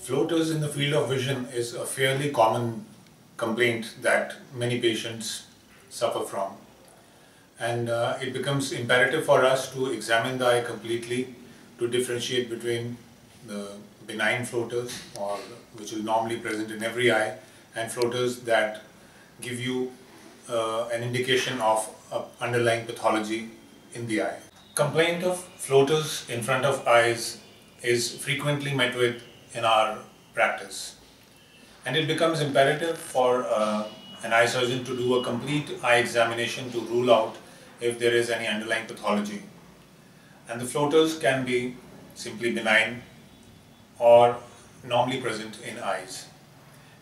Floaters in the field of vision is a fairly common complaint that many patients suffer from. And uh, it becomes imperative for us to examine the eye completely to differentiate between the benign floaters or which will normally present in every eye and floaters that give you uh, an indication of uh, underlying pathology in the eye. Complaint of floaters in front of eyes is frequently met with in our practice. And it becomes imperative for uh, an eye surgeon to do a complete eye examination to rule out if there is any underlying pathology. And the floaters can be simply benign or normally present in eyes.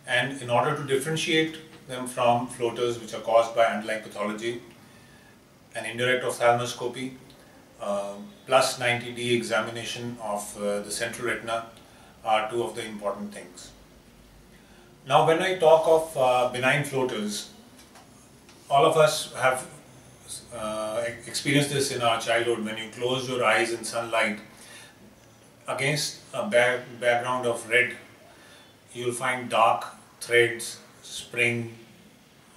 And in order to differentiate them from floaters which are caused by underlying pathology, an indirect ophthalmoscopy uh, plus 90D examination of uh, the central retina are two of the important things. Now when I talk of uh, benign floaters, all of us have uh, experienced this in our childhood when you close your eyes in sunlight against a back background of red you'll find dark threads, spring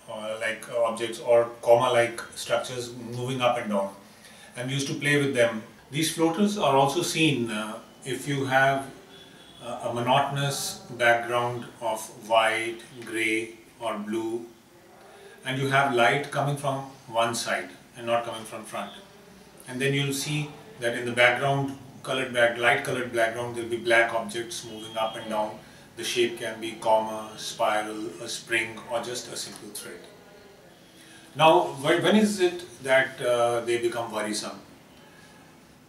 uh, like objects or comma like structures moving up and down and we used to play with them. These floaters are also seen uh, if you have uh, a monotonous background of white, grey or blue and you have light coming from one side and not coming from front. And then you'll see that in the background, colored back, light colored background, there'll be black objects moving up and down. The shape can be comma, spiral, a spring or just a simple thread. Now, when is it that uh, they become worrisome?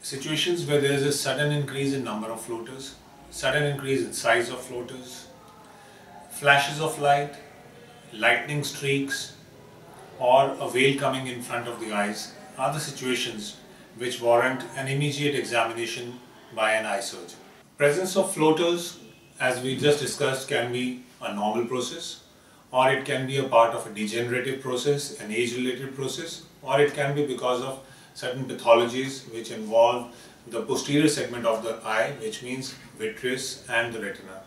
Situations where there is a sudden increase in number of floaters, sudden increase in size of floaters, flashes of light, lightning streaks, or a veil coming in front of the eyes are the situations which warrant an immediate examination by an eye surgeon. Presence of floaters, as we just discussed, can be a normal process or it can be a part of a degenerative process, an age-related process, or it can be because of certain pathologies which involve the posterior segment of the eye, which means vitreous and the retina.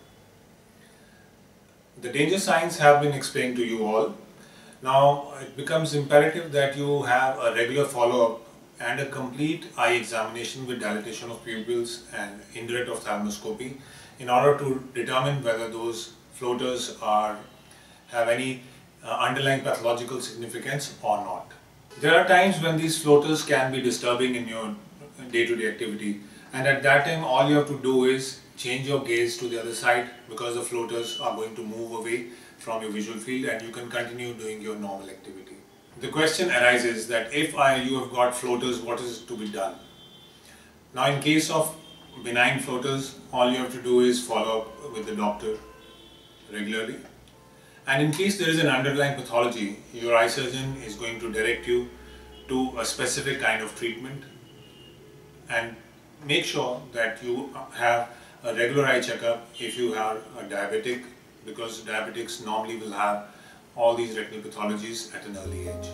The danger signs have been explained to you all. Now, it becomes imperative that you have a regular follow-up and a complete eye examination with dilatation of pupils and indirect ophthalmoscopy in order to determine whether those floaters are have any uh, underlying pathological significance or not. There are times when these floaters can be disturbing in your day-to-day -day activity and at that time all you have to do is change your gaze to the other side because the floaters are going to move away from your visual field and you can continue doing your normal activity. The question arises that if I, you have got floaters, what is to be done? Now in case of benign floaters, all you have to do is follow up with the doctor regularly. And in case there is an underlying pathology, your eye surgeon is going to direct you to a specific kind of treatment and make sure that you have a regular eye checkup if you are a diabetic because diabetics normally will have all these retinal pathologies at an early age.